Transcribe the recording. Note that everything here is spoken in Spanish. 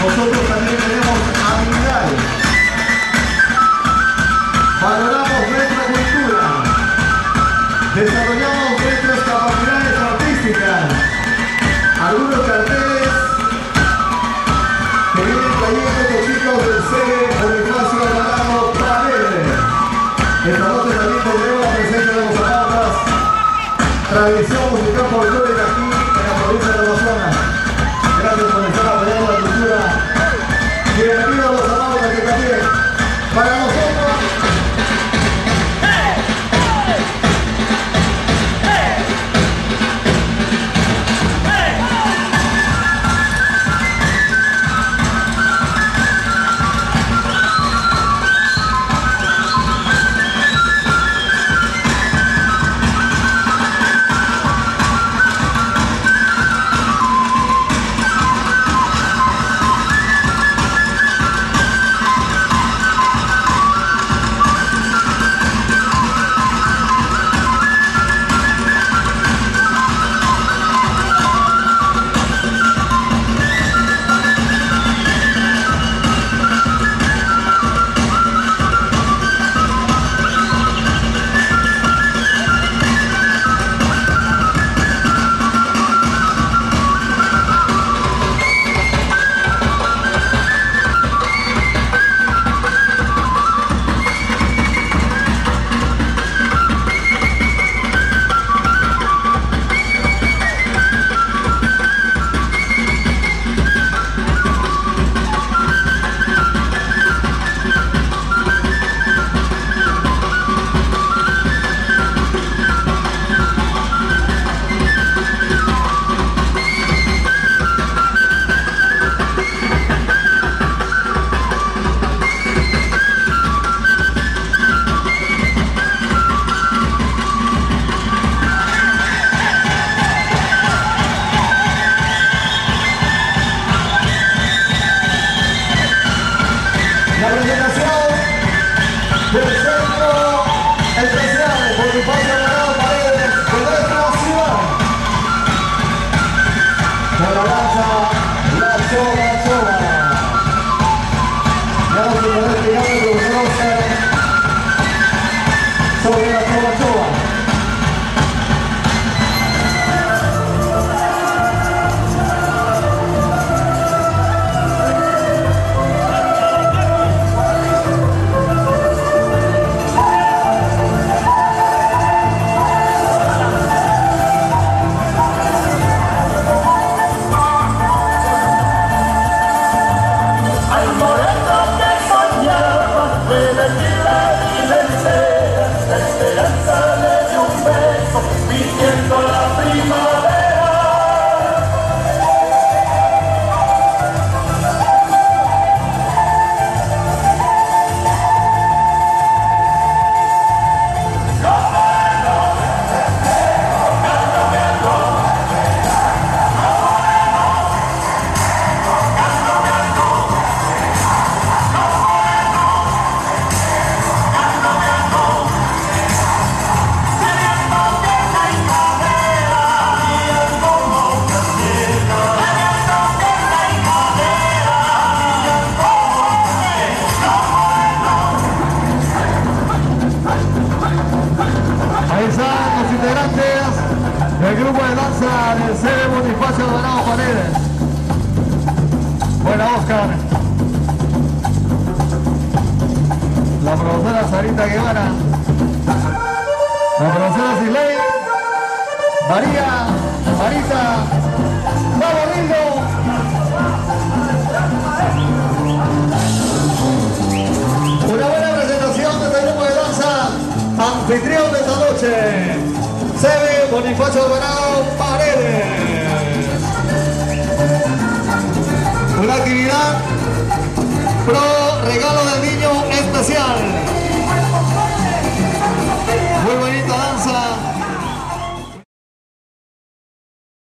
nosotros también tenemos habilidades. Valoramos nuestra cultura. Desarrollamos nuestras capacidades artísticas. Algunos carteles 네. Buena Oscar. La profesora Sarita Guevara. La profesora Siley. María. Marita. ¡Vamos, lindo! Una buena presentación de este grupo de danza, anfitrión de esta noche, Sebe Bonifacio Alvarado Paredes. Una actividad pro regalo del niño especial.